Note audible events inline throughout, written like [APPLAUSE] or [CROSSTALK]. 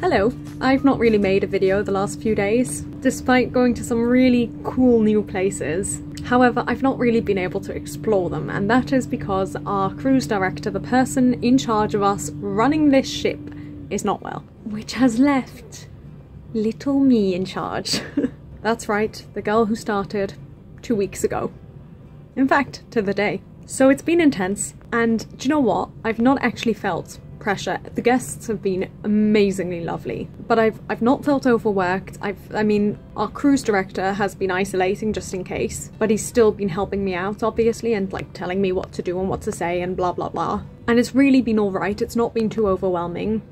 Hello. I've not really made a video the last few days, despite going to some really cool new places. However, I've not really been able to explore them, and that is because our cruise director, the person in charge of us running this ship, is not well. Which has left little me in charge. [LAUGHS] That's right, the girl who started two weeks ago. In fact, to the day. So it's been intense, and do you know what? I've not actually felt pressure. The guests have been amazingly lovely, but I've I've not felt overworked. I've I mean, our cruise director has been isolating just in case, but he's still been helping me out obviously and like telling me what to do and what to say and blah blah blah. And it's really been all right. It's not been too overwhelming.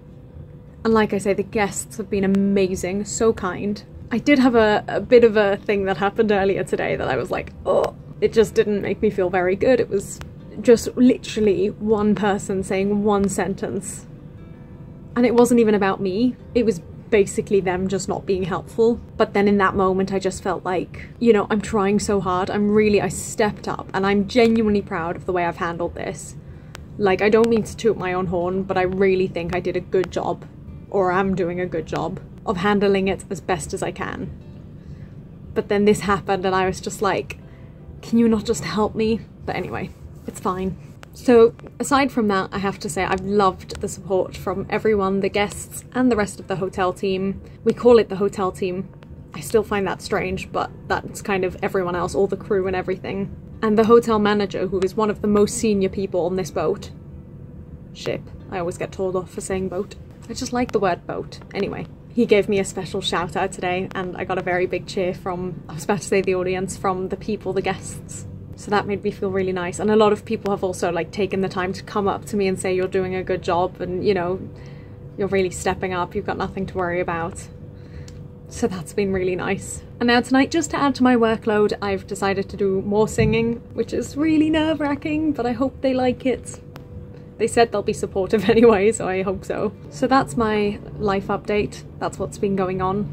And like I say, the guests have been amazing, so kind. I did have a, a bit of a thing that happened earlier today that I was like, oh, it just didn't make me feel very good. It was just literally one person saying one sentence. And it wasn't even about me, it was basically them just not being helpful. But then in that moment, I just felt like, you know, I'm trying so hard. I'm really, I stepped up and I'm genuinely proud of the way I've handled this. Like, I don't mean to toot my own horn, but I really think I did a good job, or am doing a good job, of handling it as best as I can. But then this happened and I was just like, can you not just help me? But anyway, it's fine. So, aside from that, I have to say I've loved the support from everyone, the guests, and the rest of the hotel team. We call it the hotel team. I still find that strange, but that's kind of everyone else, all the crew and everything. And the hotel manager, who is one of the most senior people on this boat. Ship. I always get told off for saying boat. I just like the word boat. Anyway, he gave me a special shout out today, and I got a very big cheer from, I was about to say the audience, from the people, the guests. So that made me feel really nice. And a lot of people have also like taken the time to come up to me and say you're doing a good job and you know, you're really stepping up, you've got nothing to worry about. So that's been really nice. And now tonight, just to add to my workload, I've decided to do more singing, which is really nerve wracking, but I hope they like it. They said they'll be supportive [LAUGHS] anyway, so I hope so. So that's my life update. That's what's been going on.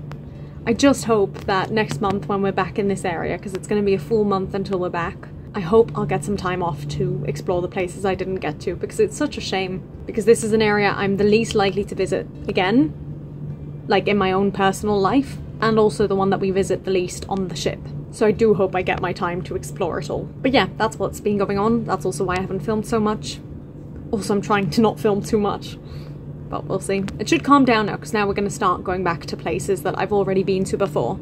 I just hope that next month when we're back in this area, because it's going to be a full month until we're back, I hope I'll get some time off to explore the places I didn't get to because it's such a shame. Because this is an area I'm the least likely to visit again, like in my own personal life, and also the one that we visit the least on the ship. So I do hope I get my time to explore it all. But yeah, that's what's been going on. That's also why I haven't filmed so much. Also, I'm trying to not film too much. But we'll see. It should calm down now because now we're going to start going back to places that I've already been to before.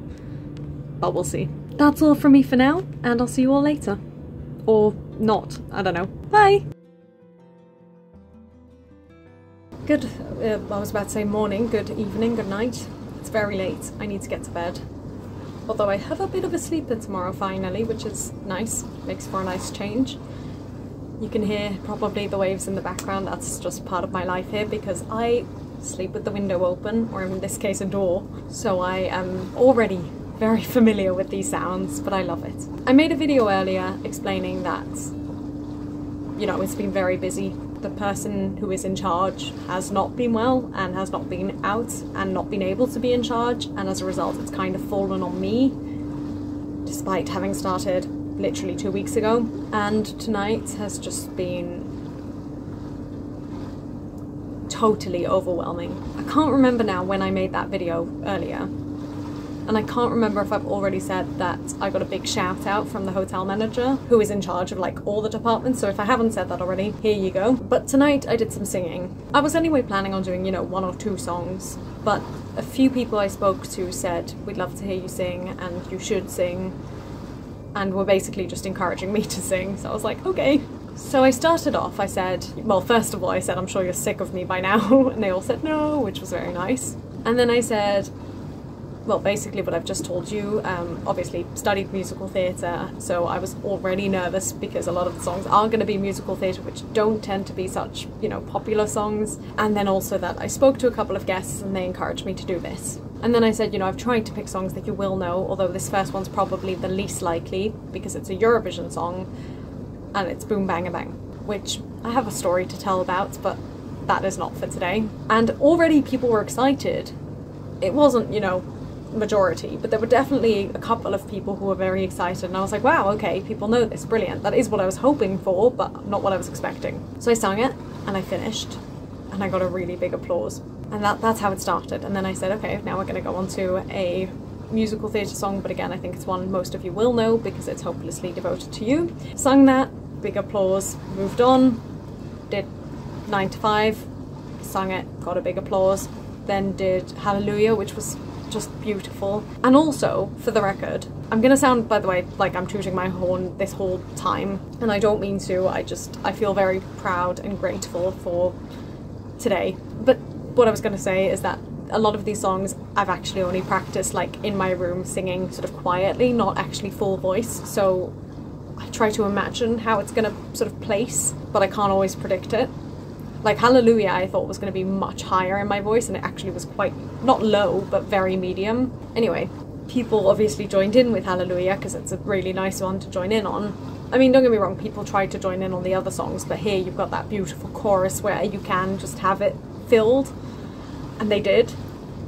But we'll see. That's all from me for now, and I'll see you all later. Or not, I don't know. Bye! Good, uh, I was about to say morning, good evening, good night. It's very late, I need to get to bed. Although I have a bit of a sleep in tomorrow finally, which is nice, makes for a nice change. You can hear probably the waves in the background, that's just part of my life here because I sleep with the window open, or in this case a door, so I am already very familiar with these sounds, but I love it. I made a video earlier explaining that, you know, it's been very busy. The person who is in charge has not been well and has not been out and not been able to be in charge, and as a result, it's kind of fallen on me, despite having started literally two weeks ago. And tonight has just been totally overwhelming. I can't remember now when I made that video earlier, and I can't remember if I've already said that I got a big shout out from the hotel manager who is in charge of like all the departments. So if I haven't said that already, here you go. But tonight I did some singing. I was anyway planning on doing, you know, one or two songs, but a few people I spoke to said, we'd love to hear you sing and you should sing. And were basically just encouraging me [LAUGHS] to sing. So I was like, okay. So I started off, I said, well, first of all, I said, I'm sure you're sick of me by now. [LAUGHS] And they all said no, which was very nice. And then I said, well, basically what I've just told you. Um, obviously, studied musical theatre, so I was already nervous because a lot of the songs are going to be musical theatre, which don't tend to be such, you know, popular songs. And then also that I spoke to a couple of guests and they encouraged me to do this. And then I said, you know, I've tried to pick songs that you will know, although this first one's probably the least likely because it's a Eurovision song and it's Boom Bang a Bang, which I have a story to tell about, but that is not for today. And already people were excited. It wasn't, you know, majority, but there were definitely a couple of people who were very excited, and I was like, wow, okay, people know this, brilliant. That is what I was hoping for, but not what I was expecting. So I sang it, and I finished, and I got a really big applause. And that, that's how it started. And then I said, okay, now we're going to go on to a musical theatre song, but again, I think it's one most of you will know because it's hopelessly devoted to you. Sung that, big applause, moved on, did 9 to 5, sung it, got a big applause, then did Hallelujah, which was just beautiful. And also, for the record, I'm gonna sound, by the way, like I'm tooting my horn this whole time, and I don't mean to, I just, I feel very proud and grateful for today. But what I was gonna say is that a lot of these songs I've actually only practiced like in my room singing sort of quietly, not actually full voice. So I try to imagine how it's gonna sort of place, but I can't always predict it. Like Hallelujah, I thought was going to be much higher in my voice, and it actually was quite not low, but very medium. Anyway, people obviously joined in with Hallelujah because it's a really nice one to join in on. I mean, don't get me wrong, people tried to join in on the other songs, but here you've got that beautiful chorus where you can just have it filled, and they did,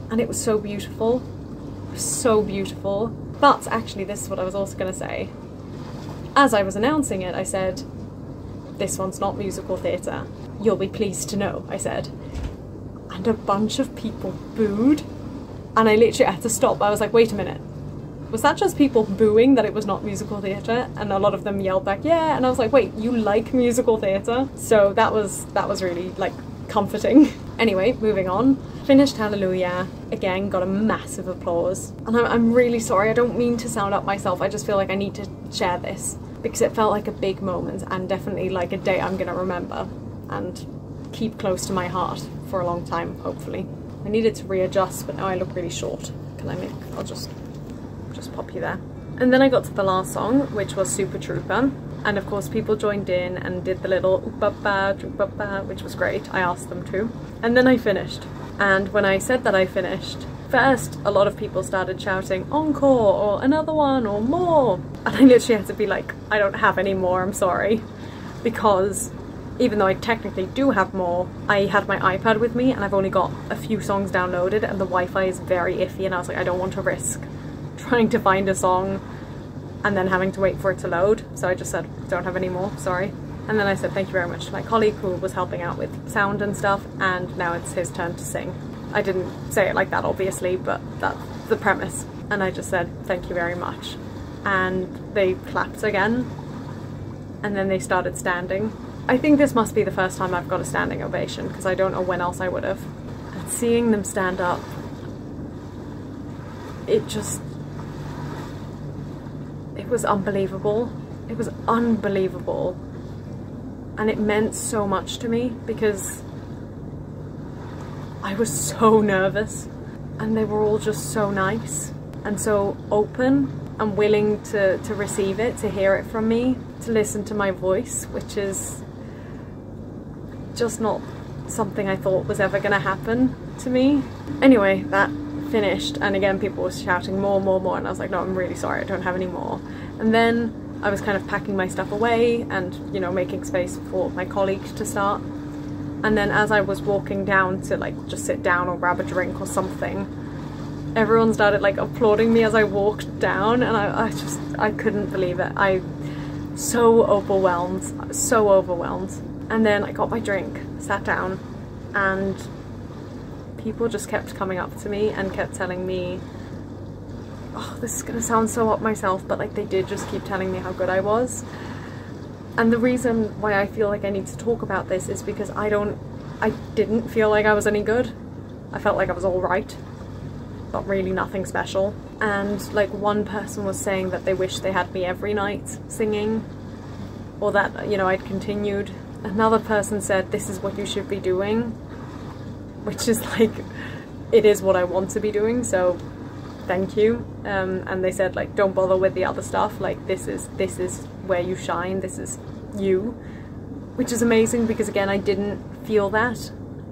and it was so beautiful, so beautiful. But actually, this is what I was also going to say. As I was announcing it, I said, this one's not musical theatre. You'll be pleased to know, I said. And a bunch of people booed. And I literally had to stop. I was like, wait a minute. Was that just people booing that it was not musical theatre? And a lot of them yelled back, yeah. And I was like, wait, you like musical theatre? So that was that was really like comforting. [LAUGHS] anyway, moving on. Finished Hallelujah. Again, got a massive applause. And I'm, I'm really sorry, I don't mean to sound up myself. I just feel like I need to share this because it felt like a big moment and definitely like a day I'm gonna remember and keep close to my heart for a long time, hopefully. I needed to readjust, but now I look really short. Can I make, I'll just, just pop you there. And then I got to the last song, which was Super Trooper. And of course people joined in and did the little oop which was great. I asked them to. And then I finished. And when I said that I finished, first a lot of people started shouting encore or another one or more. And I literally had to be like, I don't have any more, I'm sorry. Because even though I technically do have more, I had my iPad with me and I've only got a few songs downloaded and the Wi-Fi is very iffy and I was like, I don't want to risk trying to find a song and then having to wait for it to load. So I just said, don't have any more, sorry. And then I said thank you very much to my colleague who was helping out with sound and stuff and now it's his turn to sing. I didn't say it like that obviously, but that's the premise. And I just said thank you very much. And they clapped again and then they started standing I think this must be the first time I've got a standing ovation because I don't know when else I would have. And seeing them stand up, it just, it was unbelievable. It was unbelievable. And it meant so much to me because I was so nervous and they were all just so nice and so open and willing to, to receive it, to hear it from me, to listen to my voice, which is just not something I thought was ever going to happen to me. Anyway, that finished and again people were shouting more, more, more and I was like, no, I'm really sorry, I don't have any more. And then I was kind of packing my stuff away and, you know, making space for my colleague to start. And then as I was walking down to like just sit down or grab a drink or something, everyone started like applauding me as I walked down and I, I just, I couldn't believe it. I, so overwhelmed, so overwhelmed. And then I got my drink, sat down, and people just kept coming up to me and kept telling me, oh, this is gonna sound so up myself, but like they did just keep telling me how good I was. And the reason why I feel like I need to talk about this is because I don't, I didn't feel like I was any good. I felt like I was all right, but really nothing special. And like one person was saying that they wish they had me every night singing, or that, you know, I'd continued another person said this is what you should be doing which is like it is what I want to be doing so thank you. Um, and they said like don't bother with the other stuff. Like this is this is where you shine. This is you. Which is amazing because again I didn't feel that.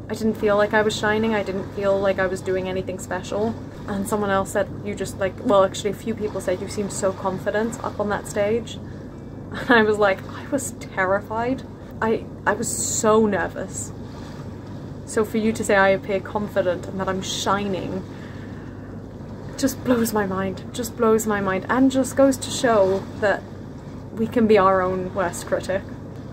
I didn't feel like I was shining. I didn't feel like I was doing anything special. And someone else said you just like well actually a few people said you seemed so confident up on that stage. And I was like I was terrified. I, I was so nervous. So for you to say I appear confident and that I'm shining just blows my mind, just blows my mind and just goes to show that we can be our own worst critic.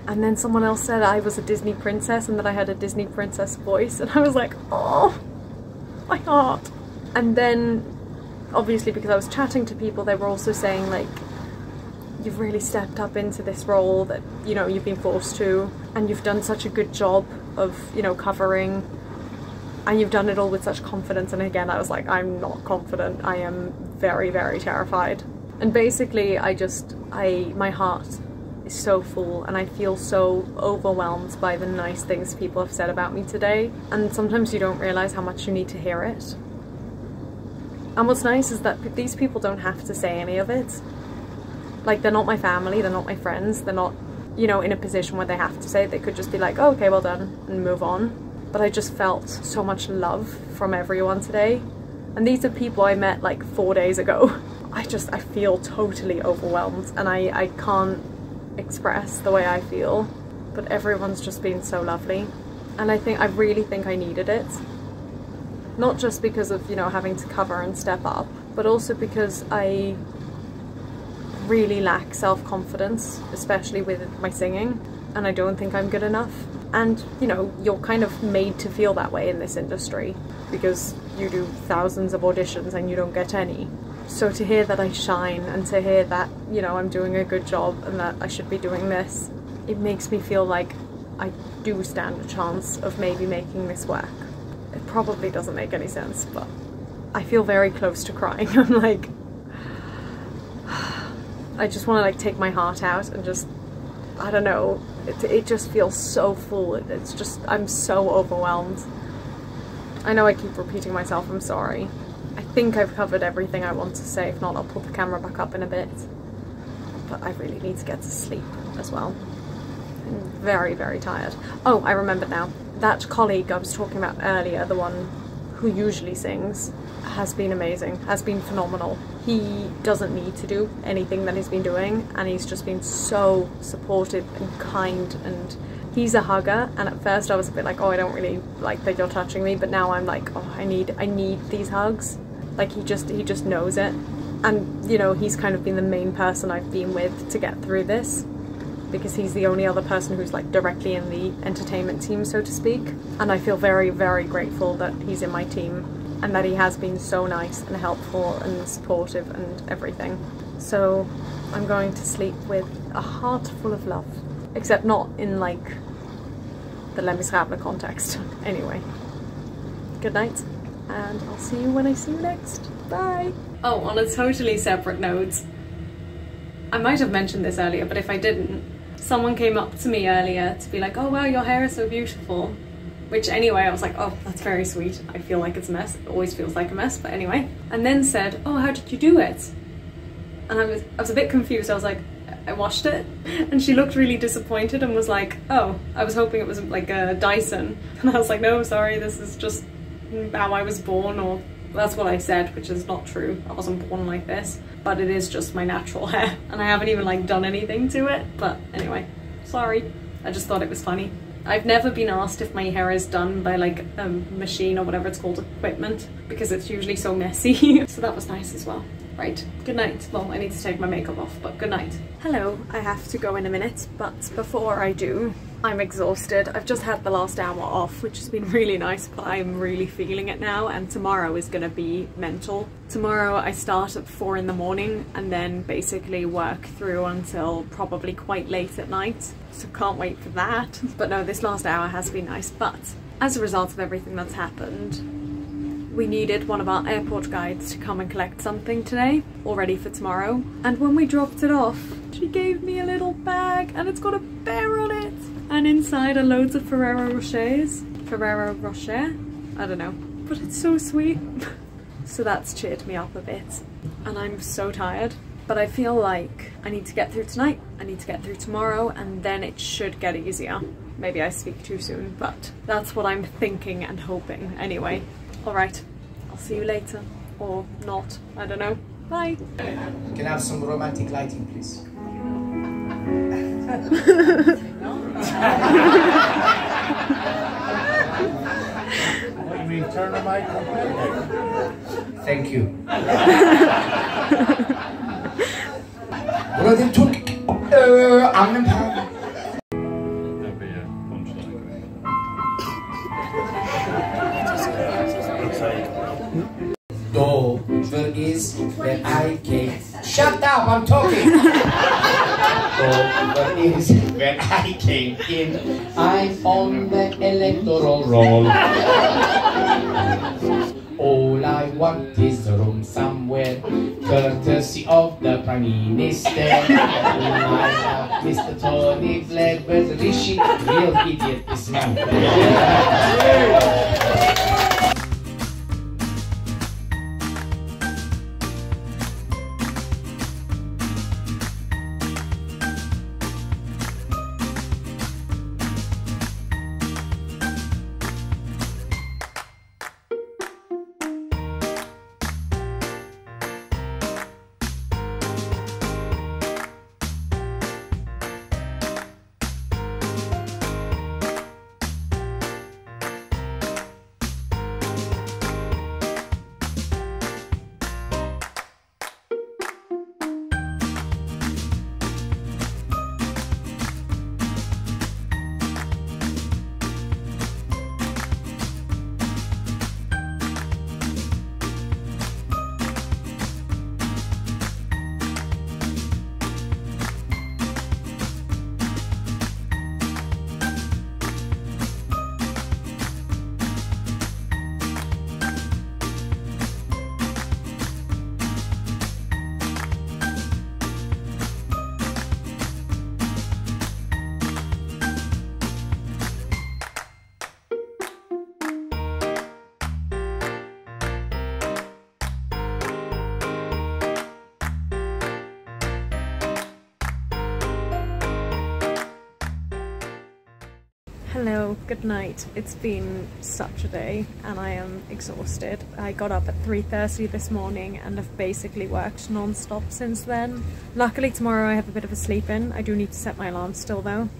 And then someone else said I was a Disney princess and that I had a Disney princess voice [LAUGHS] and I was like, oh, my heart. And then, obviously, because I was chatting to people, they were also saying, like, you've really stepped up into this role that, you know, you've been forced to, and you've done such a good job of, you know, covering, and you've done it all with such confidence. And again, I was like, I'm not confident. I am very, very terrified. And basically, I just, I, my heart is so full and I feel so overwhelmed by the nice things people have said about me today. And sometimes you don't realise how much you need to hear it. And what's nice is that these people don't have to say any of it. Like, they're not my family, they're not my friends, they're not, you know, in a position where they have to say it. They could just be like, oh, okay, well done, and move on. But I just felt so much love from everyone today. And these are people I met like four days ago. [LAUGHS] I just, I feel totally overwhelmed and I, I can't express the way I feel, but everyone's just been so lovely. And I think, I really think I needed it. Not just because of, you know, having to cover and step up, but also because I really lack self-confidence, especially with my singing, and I don't think I'm good enough. And, you know, you're kind of made to feel that way in this industry because you do thousands of auditions and you don't get any. So to hear that I shine and to hear that, you know, I'm doing a good job and that I should be doing this, it makes me feel like I do stand a chance of maybe making this work. It probably doesn't make any sense, but I feel very close to crying. [LAUGHS] I'm like, [SIGHS] I just want to like take my heart out and just, I don't know, it, it just feels so full. It's just, I'm so overwhelmed. I know I keep repeating myself, I'm sorry. I think I've covered everything I want to say. If not, I'll put the camera back up in a bit. But I really need to get to sleep as well. I'm very, very tired. Oh, I remember now. That colleague I was talking about earlier, the one who usually sings, has been amazing, has been phenomenal. He doesn't need to do anything that he's been doing and he's just been so supportive and kind and he's a hugger and at first I was a bit like oh I don't really like that you're touching me but now I'm like oh I need I need these hugs like he just he just knows it. And you know, he's kind of been the main person I've been with to get through this because he's the only other person who's like directly in the entertainment team, so to speak. And I feel very, very grateful that he's in my team and that he has been so nice and helpful and supportive and everything. So I'm going to sleep with a heart full of love. Except not in like the Les Miserables context. [LAUGHS] Anyway, good night and I'll see you when I see you next. Bye! Oh, on a totally separate note, I might have mentioned this earlier, but if I didn't, someone came up to me earlier to be like, oh wow, your hair is so beautiful. Which anyway, I was like, oh, that's very sweet. I feel like it's a mess. It always feels like a mess, but anyway. And then said, oh, how did you do it? And I was, I was a bit confused. I was like, I washed it. [LAUGHS] And she looked really disappointed and was like, oh, I was hoping it was like a Dyson. [LAUGHS] And I was like, no, sorry, this is just how I was born or that's what I said, which is not true. I wasn't born like this, but it is just my natural hair [LAUGHS] and I haven't even like done anything to it. But anyway, sorry. I just thought it was funny. I've never been asked if my hair is done by like a machine or whatever it's called, equipment, because it's usually so messy. [LAUGHS] so that was nice as well. Right, good night. Well, I need to take my makeup off, but good night. Hello, I have to go in a minute, but before I do, I'm exhausted. I've just had the last hour off, which has been really nice, but I'm really feeling it now, and tomorrow is gonna be mental. Tomorrow I start at four in the morning and then basically work through until probably quite late at night, so can't wait for that. But no, this last hour has been nice, but as a result of everything that's happened, we needed one of our airport guides to come and collect something today, all ready for tomorrow. And when we dropped it off, she gave me a little bag and it's got a bear on it. And inside are loads of Ferrero Rochers. Ferrero Rocher? I don't know. But it's so sweet. [LAUGHS] so that's cheered me up a bit. And I'm so tired. But I feel like I need to get through tonight, I need to get through tomorrow, and then it should get easier. Maybe I speak too soon, but that's what I'm thinking and hoping anyway. Alright, I'll see you later. Or not, I don't know. Bye! Can I have some romantic lighting, please? [LAUGHS] What you mean, turn the mic on? Thank you. Burada Türk annem I. Shut up, I'm talking. [LAUGHS] Over is when I came in. I'm on the electoral roll. All I want is a room somewhere, courtesy of the Prime Minister. I Mr. Tony Blair, where's Rishi? Real idiot, this man. [LAUGHS] Hello, good night. It's been such a day and I am exhausted. I got up at 3.30 this morning and have basically worked non-stop since then. Luckily tomorrow I have a bit of a sleep in. I do need to set my alarm still though.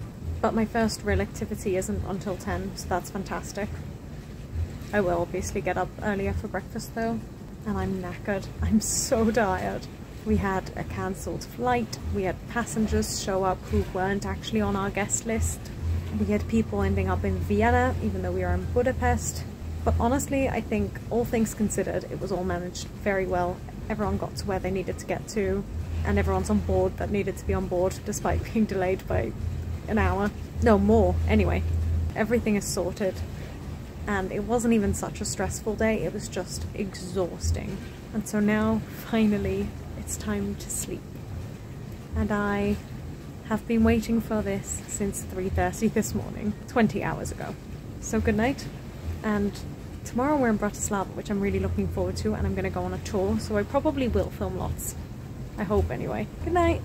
But my first real activity isn't until 10, so that's fantastic. I will obviously get up earlier for breakfast though. And I'm knackered. I'm so tired. We had a cancelled flight, we had passengers show up who weren't actually on our guest list, we had people ending up in Vienna, even though we are in Budapest. But honestly, I think all things considered, it was all managed very well. Everyone got to where they needed to get to, and everyone's on board that needed to be on board, despite being delayed by an hour. No, more, anyway. Everything is sorted, and it wasn't even such a stressful day, it was just exhausting. And so now, finally, it's time to sleep. And I have been waiting for this since 3.30 this morning, 20 hours ago. So good night, and tomorrow we're in Bratislava, which I'm really looking forward to, and I'm going to go on a tour, so I probably will film lots. I hope anyway. Good night!